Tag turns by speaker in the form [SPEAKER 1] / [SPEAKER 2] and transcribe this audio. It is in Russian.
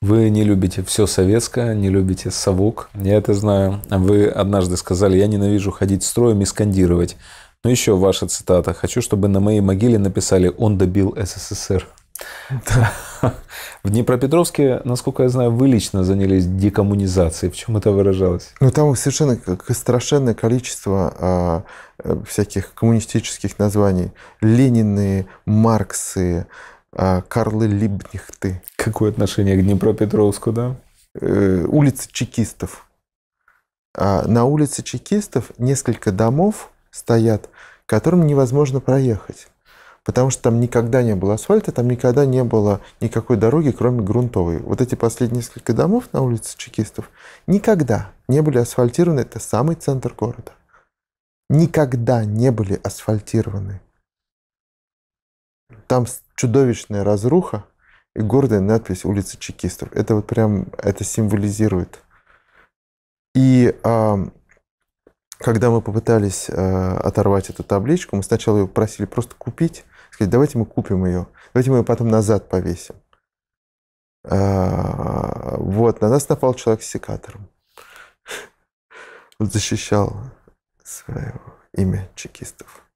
[SPEAKER 1] Вы не любите все советское, не любите совок, я это знаю. Вы однажды сказали, я ненавижу ходить строем и скандировать. Ну еще ваша цитата. Хочу, чтобы на моей могиле написали «Он добил СССР». В Днепропетровске, насколько я знаю, вы лично занялись декоммунизацией. В чем это выражалось?
[SPEAKER 2] Ну, там совершенно страшенное количество а, э, всяких коммунистических названий. Ленины, Марксы, Карлы Либнихты.
[SPEAKER 1] Какое отношение к Днепропетровску, да?
[SPEAKER 2] Э, улица чекистов. А на улице чекистов несколько домов стоят, которым невозможно проехать. Потому что там никогда не было асфальта, там никогда не было никакой дороги, кроме грунтовой. Вот эти последние несколько домов на улице чекистов никогда не были асфальтированы. Это самый центр города. Никогда не были асфальтированы. Там чудовищная разруха и гордая надпись улицы чекистов. Это вот прям, это символизирует. И а, когда мы попытались а, оторвать эту табличку, мы сначала ее просили просто купить, сказать, давайте мы купим ее, давайте мы ее потом назад повесим. А, вот, на нас напал человек с секатором. Он защищал свое имя чекистов.